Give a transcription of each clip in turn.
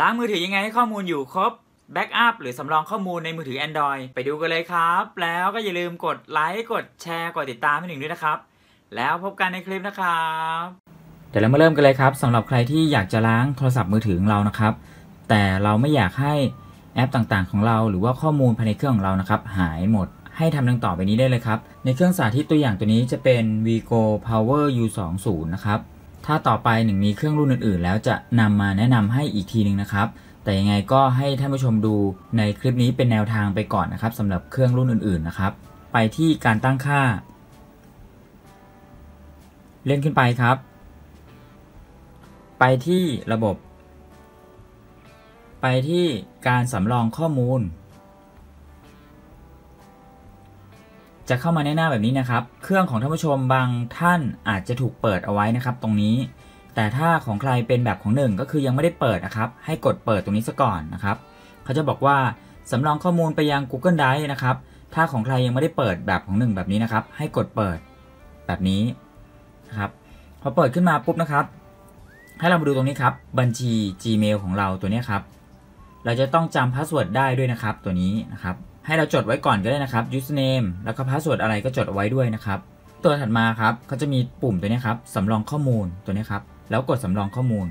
ล้างมือถือยังไงให้ข้อมูลอยู่ครบ แบ็กอัพหรือสำรองข้อมูลในมือถือ Android ไปดูกันเลยครับ แล้วก็อย่าลืมกดไลค์ กดแชร์ กดติดตามให้หนึ่งด้วยนะครับ แล้วพบกันในคลิปนะครับ เดี๋ยวเรามาเริ่มกันเลยครับสำหรับใครที่อยากจะล้างโทรศัพท์มือถือของเรานะครับ แต่เราไม่อยากให้แอปต่างๆ ของเรา หรือว่าข้อมูลภายในเครื่องของเรานะครับ หายหมด ให้ทำดังต่อไปนี้ได้เลยครับ ในเครื่องสาธิตตัวอย่างตัวนี้จะเป็น Vigo Power U20 นะครับ ถ้าต่อไปหนึ่งมีเครื่องรุ่นอื่น ๆ แล้วจะนำมาแนะนำให้อีกทีหนึ่งนะครับ แต่ยังไงก็ให้ท่านผู้ชมดูในคลิปนี้เป็นแนวทางไปก่อนนะครับสำหรับเครื่องรุ่นอื่น ๆ นะครับ ไปที่การตั้งค่า เลื่อนขึ้นไปครับ ไปที่ระบบ ไปที่การสำรองข้อมูล จะเข้ามาในหน้าแบบนี้นะครับ เครื่องของท่านผู้ชมบางท่านอาจจะถูกเปิดเอาไว้นะครับ ตรงนี้ แต่ถ้าของใครเป็นแบบของหนึ่งก็คือยังไม่ได้เปิดนะครับ ให้กดเปิดตรงนี้ซะก่อนนะครับ เขาจะบอกว่าสำรองข้อมูลไปยัง Google Drive นะครับ ถ้าของใครยังไม่ได้เปิดแบบของหนึ่งแบบนี้นะครับ ให้กดเปิดแบบนี้นะครับ พอเปิดขึ้นมาปุ๊บนะครับ ให้เรามาดูตรงนี้ครับ บัญชี Gmail ของเราตัวนี้ครับ เราจะต้องจำ password ได้ด้วยนะครับ ตัวนี้นะครับ ให้เราจดไว้ก่อนก็ได้นะครับ username แล้วก็ password อะไรก็จดเอาไว้ด้วยนะครับ ตัวถัดมาครับเขาจะมีปุ่มตัวนี้ครับสำรองข้อมูลตัวนี้ครับ แล้วกดสำรองข้อมูล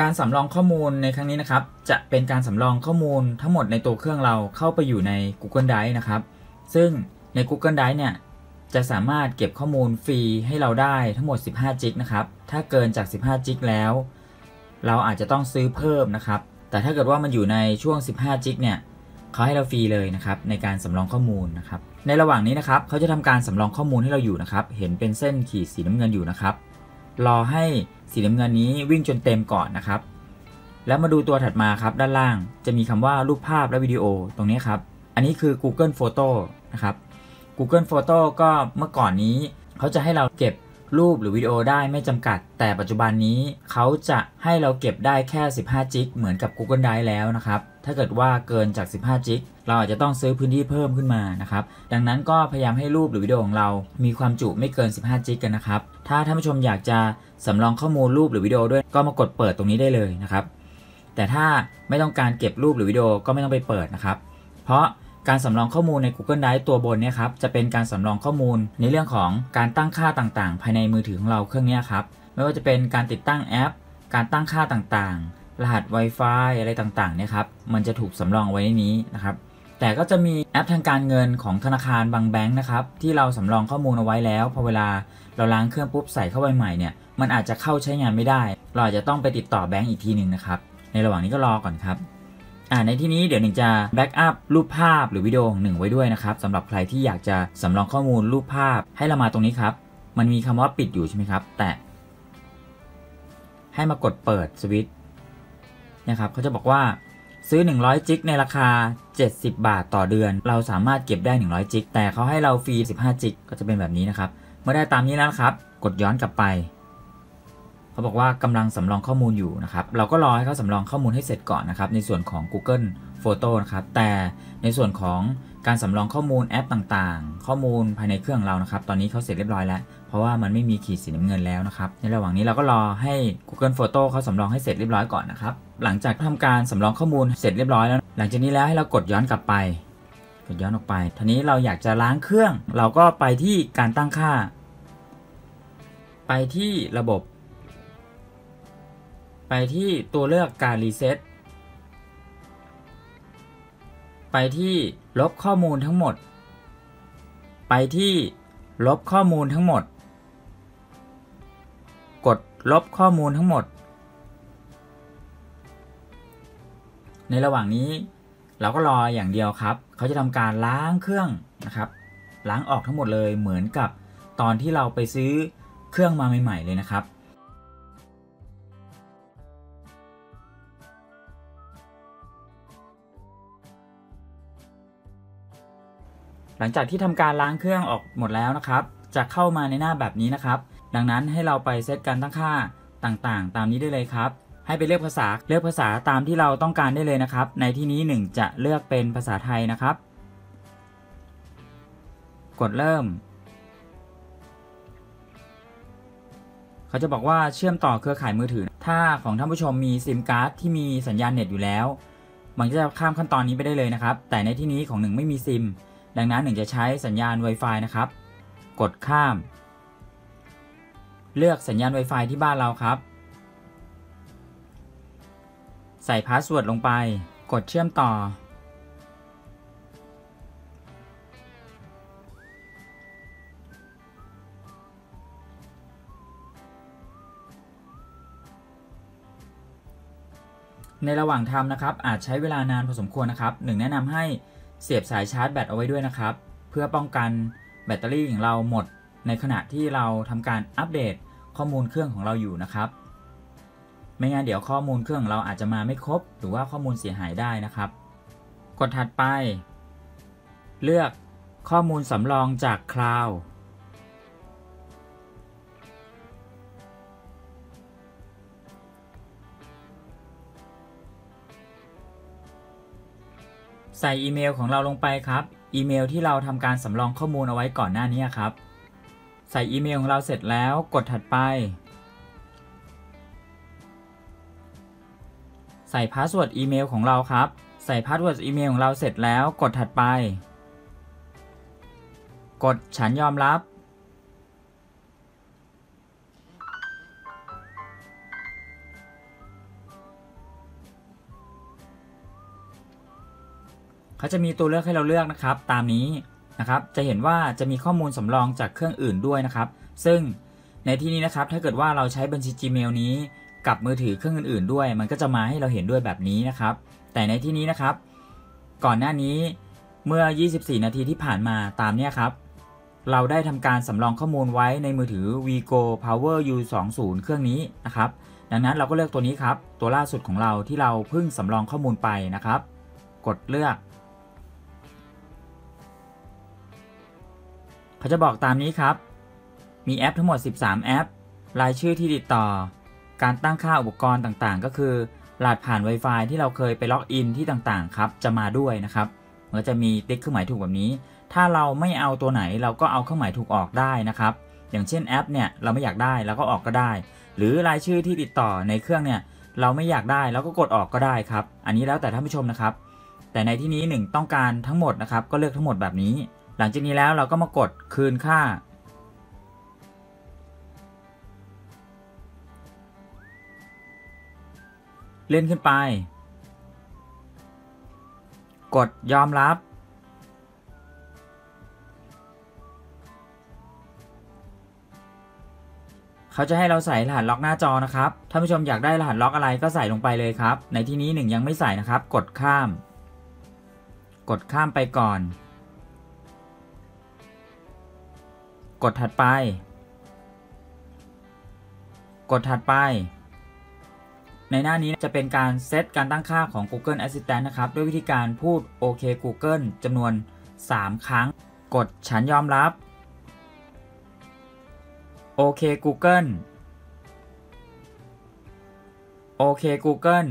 การสำรองข้อมูลในครั้งนี้นะครับ จะเป็นการสำรองข้อมูลทั้งหมดในตัวเครื่องเราเข้าไปอยู่ใน Google Drive นะครับ ซึ่งใน Google Drive เนี่ยจะสามารถเก็บข้อมูลฟรีให้เราได้ทั้งหมด 15 จิกนะครับ ถ้าเกินจาก 15 จิกแล้ว เราอาจจะต้องซื้อเพิ่มนะครับ แต่ถ้าเกิดว่ามันอยู่ในช่วง 15จิกเนี่ยเขาให้เราฟรีเลยนะครับในการสำรองข้อมูลนะครับในระหว่างนี้นะครับเขาจะทำการสำรองข้อมูลให้เราอยู่นะครับเห็นเป็นเส้นขีดสีน้ำเงินอยู่นะครับรอให้สีน้ำเงินนี้วิ่งจนเต็มก่อนนะครับ แล้วมาดูตัวถัดมาครับด้านล่างจะมีคำว่ารูปภาพและวิดีโอตรงนี้ครับอันนี้คือ Google Photo นะครับ Google Photo ก็เมื่อก่อนนี้เขาจะให้เราเก็บ รูปหรือวิดีโอได้ไม่จำกัด แต่ปัจจุบันนี้เขาจะให้เราเก็บได้แค่ 15 จิกเหมือนกับ Google Drive แล้วนะครับ ถ้าเกิดว่าเกินจาก 15 จิกเราอาจจะต้องซื้อพื้นที่เพิ่มขึ้นมานะครับ ดังนั้นก็พยายามให้รูปหรือวิดีโอของเรา มีความจุไม่เกิน 15 จิกกันนะครับ ถ้าท่านผู้ชมอยากจะสำรองข้อมูลรูปหรือวิดีโอด้วยก็มากดเปิดตรงนี้ได้เลยนะครับ แต่ถ้าไม่ต้องการเก็บรูปหรือวิดีโอก็ไม่ต้องไปเปิดนะครับ เพราะ การสำรองข้อมูลใน Google Drive ตัวบนเนี่ยครับจะเป็นการสำรองข้อมูลในเรื่องของการตั้งค่าต่างๆ ภายในมือถือของเราเครื่องนี้ครับไม่ว่าจะเป็นการติดตั้งแอป การตั้งค่าต่างๆ รหัส Wi-Fi อะไรต่างๆเนี่ยครับมันจะถูกสำรองไว้ในนี้นะครับแต่ก็จะมีแอปทางการเงินของธนาคารบางแบงค์นะครับที่เราสำรองข้อมูลเอาไว้แล้วพอเวลาเราล้างเครื่องปุ๊บใส่เข้าไปใหม่เนี่ยมันอาจจะเข้าใช้งานไม่ได้ เราอาจจะต้องไปติดต่อแบงก์อีกทีหนึ่งนะครับในระหว่างนี้ก็รอก่อนครับ อ่าในที่นี้เดี๋ยวหนึ่งจะแบ็กอัพรูปภาพหรือวิดีโอของหนึ่งไว้ด้วยนะครับสำหรับใครที่อยากจะสำรองข้อมูลรูปภาพให้เรามาตรงนี้ครับ มันมีคำว่าปิดอยู่ใช่ไหมครับ แตะให้มากดเปิดสวิตช์นะครับเขาจะบอกว่าซื้อ 100 จิกในราคา 70 บาทต่อเดือน เราสามารถเก็บได้ 100 จิก แต่เขาให้เราฟรี 15 จิก ก็จะเป็นแบบนี้นะครับ เมื่อได้ตามนี้แล้วครับ กดย้อนกลับไป เขาบอกว่ากำลังสำรองข้อมูลอยู่นะครับ เราก็รอให้เขาสำรองข้อมูลให้เสร็จก่อนนะครับ ในส่วนของ Google Photo นะครับ แต่ในส่วนของการสำรองข้อมูลแอปต่างๆ ข้อมูลภายในเครื่องเรานะครับ ตอนนี้เขาเสร็จเรียบร้อยแล้ว เพราะว่ามันไม่มีขีดสีน้ำเงินแล้วนะครับ ในระหว่างนี้เราก็รอให้ Google Photo เขาสำรองให้เสร็จเรียบร้อยก่อนนะครับ หลังจากทำการสำรองข้อมูลเสร็จเรียบร้อยแล้ว หลังจากนี้แล้วให้เรากดย้อนกลับไป กดย้อนออกไป ทีนี้เราอยากจะล้างเครื่อง เราก็ไปที่การตั้งค่า ไปที่ระบบ ไปที่ตัวเลือกการรีเซ็ตไปที่ลบข้อมูลทั้งหมด ไปที่ลบข้อมูลทั้งหมด กดลบข้อมูลทั้งหมด ในระหว่างนี้เราก็รออย่างเดียวครับ เขาจะทำการล้างเครื่องนะครับ ล้างออกทั้งหมดเลยเหมือนกับตอนที่เราไปซื้อเครื่องมาใหม่ ๆ เลยนะครับ หลังจากที่ทำการล้างเครื่องออกหมดแล้วนะครับ จะเข้ามาในหน้าแบบนี้นะครับ ดังนั้นให้เราไปเซตการตั้งค่าต่างๆ ตามนี้ได้เลยครับ ให้ไปเลือกภาษาเลือกภาษาตามที่เราต้องการได้เลยนะครับ ในที่นี้ 1 จะเลือกเป็นภาษาไทยนะครับ กดเริ่ม เขาจะบอกว่าเชื่อมต่อเครือข่ายมือถือ ถ้าของท่านผู้ชมมีซิมการ์ดที่มีสัญญาณเน็ตอยู่แล้ว มันจะข้ามขั้นตอนนี้ไปได้เลยนะครับ แต่ในที่นี้ของหนึ่งไม่มีซิม ดังนั้นหนึ่งจะใช้สัญญาณ Wi-Fi นะครับ กดข้าม เลือกสัญญาณ Wi-Fi ที่บ้านเราครับ ใส่ password ลงไป กดเชื่อมต่อ ในระหว่างทำนะครับอาจใช้เวลานานพอสมควรนะครับหนึ่งแนะนำให้ เสียบสายชาร์จแบตเอาไว้ด้วยนะครับ เพื่อป้องกันแบตเตอรี่ของเราหมด ในขณะที่เราทำการอัปเดตข้อมูลเครื่องของเราอยู่นะครับ ไม่งั้นเดี๋ยวข้อมูลเครื่องเราอาจจะมาไม่ครบ หรือว่าข้อมูลเสียหายได้นะครับ กดถัดไป เลือกข้อมูลสำรองจากคลาว d ใส่อีเมลของเราลงไปครับ อีเมลที่เราทำการสำรองข้อมูลเอาไว้ก่อนหน้านี้ครับ ใส่อีเมลของเราเสร็จแล้วกดถัดไป ใส่ password อีเมลของเราครับ ใส่ password อีเมลของเราเสร็จแล้วกดถัดไป กดฉันยอมรับ เขาจะมีตัวเลือกให้เราเลือกนะครับ ตามนี้นะครับ จะเห็นว่าจะมีข้อมูลสำรองจากเครื่องอื่นด้วยนะครับ ซึ่งในที่นี้นะครับ ถ้าเกิดว่าเราใช้บัญชี Gmail นี้กับมือถือเครื่องอื่นๆด้วย มันก็จะมาให้เราเห็นด้วยแบบนี้นะครับ แต่ในที่นี้นะครับ ก่อนหน้านี้เมื่อ 24 นาทีที่ผ่านมาตามเนี้ยครับ เราได้ทำการสำรองข้อมูลไว้ในมือถือ Vigo Power U20 เครื่องนี้นะครับ ดังนั้นเราก็เลือกตัวนี้ครับ ตัวล่าสุดของเราที่เราเพิ่งสำรองข้อมูลไปนะครับ กดเลือก เขาจะบอกตามนี้ครับ มีแอปทั้งหมด 13 แอป รายชื่อที่ติดต่อ การตั้งค่าอุปกรณ์ต่างๆ ก็คือรหัสผ่าน Wi-Fi ที่เราเคยไป login ที่ต่างๆครับ จะมาด้วยนะครับมันก็จะมีติ๊กเครื่องหมายถูกแบบนี้ ถ้าเราไม่เอาตัวไหนเราก็เอาเครื่องหมายถูกออกได้นะครับ อย่างเช่นแอปเนี่ยเราไม่อยากได้เราก็ออกก็ได้ หรือรายชื่อที่ติดต่อในเครื่องเนี่ยเราไม่อยากได้เราก็กดออกก็ได้ครับ อันนี้แล้วแต่ท่านผู้ชมนะครับ แต่ในที่นี้หนึ่งต้องการทั้งหมดนะครับ ก็เลือกทั้งหมดแบบนี้ หลังจากนี้แล้วเราก็มากดคืนค่า เลื่อนขึ้นไป กดยอมรับ เขาจะให้เราใส่รหัสล็อกหน้าจอนะครับท่านผู้ชมอยากได้รหัสล็อกอะไรก็ใส่ลงไปเลยครับ ในที่นี้หนึ่งยังไม่ใส่นะครับ กดข้าม กดข้ามไปก่อน กดถัดไป กดถัดไป ในหน้านี้จะเป็นการเซตการตั้งค่าของ Google Assistant นะครับ ด้วยวิธีการพูดโอเค Google จำนวน 3 ครั้ง กดฉันยอมรับโอเค Google โอเค Google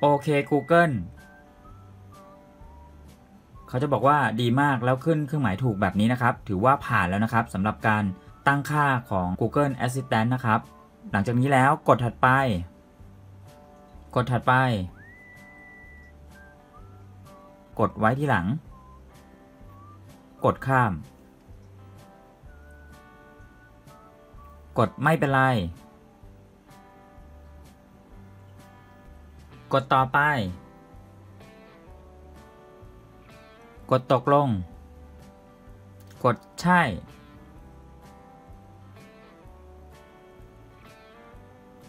โอเค Google เขาจะบอกว่าดีมากแล้วขึ้นเครื่องหมายถูกแบบนี้นะครับ ถือว่าผ่านแล้วนะครับสำหรับการตั้งค่าของ Google Assistant นะครับ หลังจากนี้แล้วกดถัดไป กดถัดไป กดไว้ที่หลัง กดข้าม กดไม่เป็นไร กดต่อไป กดตกลง กดใช่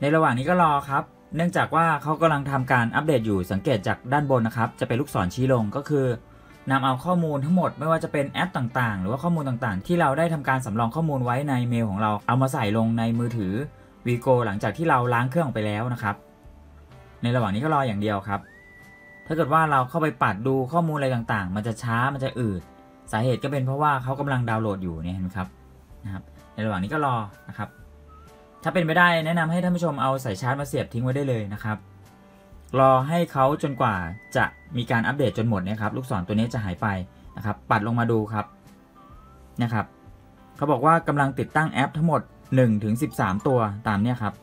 ในระหว่างนี้ก็รอครับ เนื่องจากว่าเขากำลังทำการอัปเดตอยู่สังเกตจากด้านบนนะครับ จะเป็นลูกศรชี้ลงก็คือนำเอาข้อมูลทั้งหมดไม่ว่าจะเป็นแอปต่างๆ หรือว่าข้อมูลต่างๆ ที่เราได้ทำการสำรองข้อมูลไว้ในเมลของเราเอามาใส่ลงในมือถือ Vigo หลังจากที่เราล้างเครื่องไปแล้วนะครับ ในระหว่างนี้ก็รออย่างเดียวครับ ถ้าเกิดว่าเราเข้าไปปัดดูข้อมูลอะไรต่างๆ มันจะช้ามันจะอืด สาเหตุก็เป็นเพราะว่าเขากำลังดาวน์โหลดอยู่เนี่ยเห็นไหมครับนะครับในระหว่างนี้ก็รอนะครับ ถ้าเป็นไปได้แนะนำให้ท่านผู้ชมเอาสายชาร์จมาเสียบทิ้งไว้ได้เลยนะครับ รอให้เขาจนกว่าจะมีการอัปเดตจนหมดนะครับลูกศรตัวนี้จะหายไปนะครับ ปัดลงมาดูครับนะครับเขาบอกว่ากำลังติดตั้งแอปทั้งหมด1ถึง13 ตัวตามเนี้ยครับ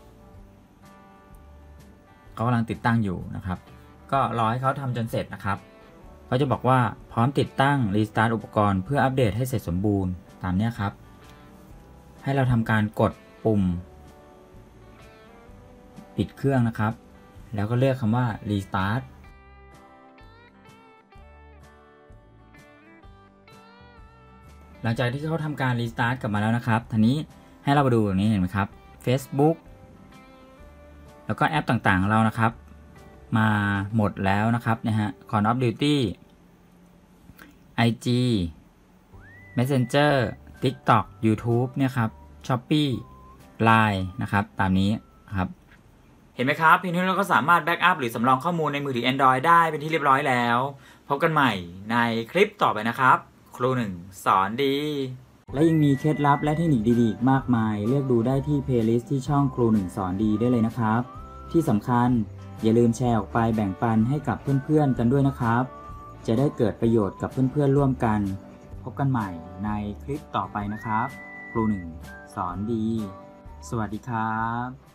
เขากำลังติดตั้งอยู่นะครับ ก็รอให้เขาทำจนเสร็จนะครับเขาจะบอกว่าพร้อมติดตั้งรีสตาร์ทอุปกรณ์เพื่ออัปเดตให้เสร็จสมบูรณ์ตามนี้ครับ ให้เราทำการกดปุ่ม ปิดเครื่องนะครับ แล้วก็เลือกคำว่า restart หลังจากที่เขาทำการรีสตาร์ทกลับมาแล้วนะครับทีนี้ให้เรามาดูตรงนี้เห็นไหมครับ Facebook แล้วก็แอปต่างๆของเรานะครับ มาหมดแล้วนะครับนะฮะ Call of Duty IG Messenger TikTok YouTube เนี่ยครับ Shopee Line นะครับ ตามนี้ครับ เห็นไหมครับเพียงเท่านี้เราก็สามารถ backup หรือสำรองข้อมูลในมือถือ Android ได้เป็นที่เรียบร้อยแล้ว พบกันใหม่ในคลิปต่อไปนะครับ ครูหนึ่งสอนดี และยังมีเคล็ดลับและเทคนิคดีๆอีกมากมาย เลือกดูได้ที่ playlist ที่ช่องครูหนึ่งสอนดีได้เลยนะครับ ที่สำคัญ อย่าลืมแชร์ออกไปแบ่งปันให้กับเพื่อนๆกันด้วยนะครับ จะได้เกิดประโยชน์กับเพื่อนๆร่วมกัน พบกันใหม่ในคลิปต่อไปนะครับ ครูหนึ่งสอนดี สวัสดีครับ